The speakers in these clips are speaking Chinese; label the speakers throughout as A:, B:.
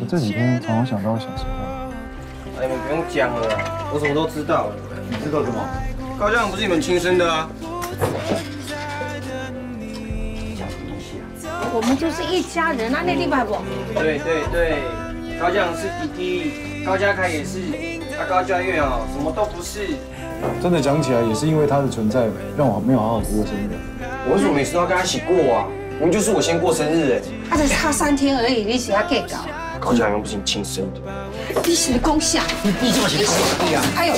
A: 我这几天常常想到小时候。
B: 哎，你们不用讲了，我什么都知道了。
A: 你知道什么？
B: 高家长不是你们亲生的啊？
C: 我们就是一家人啊，那地方不？
B: 对对对，高家长是弟弟，高家凯也是，啊高家月哦，什么都不是。
A: 真的讲起来，也是因为他的存在，让我没有好好过生日。
B: 我为什么每次都要跟他一起过啊？明明就是我先过生日哎。
C: 他才差三天而已，你写他 get 搞？
B: 高家又不是你亲生的。
C: 你是功效，
B: 你你这么写功效？
C: 还有，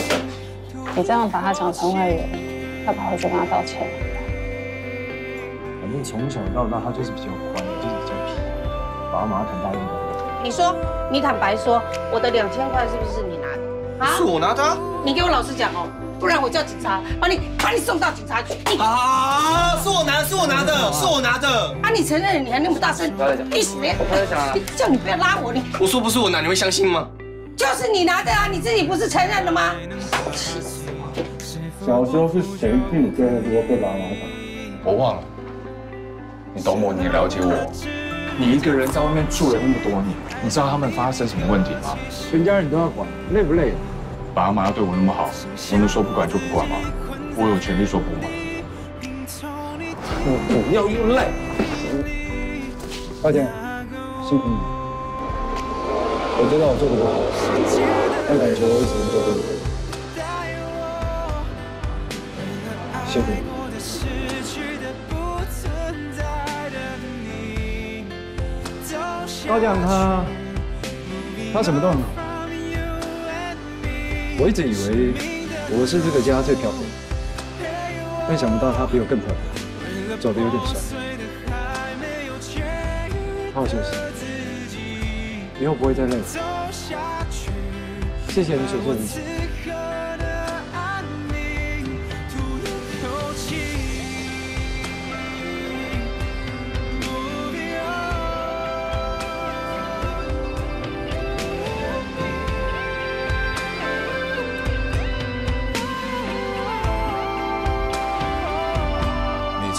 D: 你这样把他讲成坏人，爸爸会再跟他道歉。
A: 反正从小到大，他就是比较乖，就是比较皮，爸妈很大用的。
C: 你说，你坦白说，我的两千块是不是你拿的？
B: 啊？是我拿的。
C: 你给我老实讲哦，不然我叫警察把你把你送到警察局。
B: 啊！是我拿的，是我拿的，是我拿的。
C: 啊！你承认你还那么大声？
B: 你死！不要讲啊！
C: 叫你不要拉我，你
B: 我说不是我拿，你会相信吗？
C: 就是你拿的啊！你自己不是承认了吗？
A: 气死我！小时候是谁替你最后说被爸妈打？
E: 我忘了。你懂我，你了解我。你一个人在外面住了那么多年，你知道他们发生什么问题吗？
A: 全家人都要管，累不累？
E: 爸妈对我那么好，我能说不管就不管吗？我有权利说不吗？
A: 我不要又累。大姐，辛苦你。我知道我做的不好，但感觉我一直都做对。辛苦你。高奖他，他什么都很好。我一直以为我是这个家最漂亮，但想不到他比我更漂亮，走得有点帅。好好休息，以后不会再累了。谢谢你所做的一切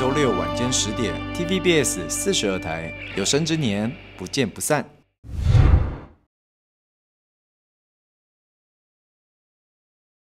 F: 周六晚间十点，TVBS 四十二台，有生之年不见不散。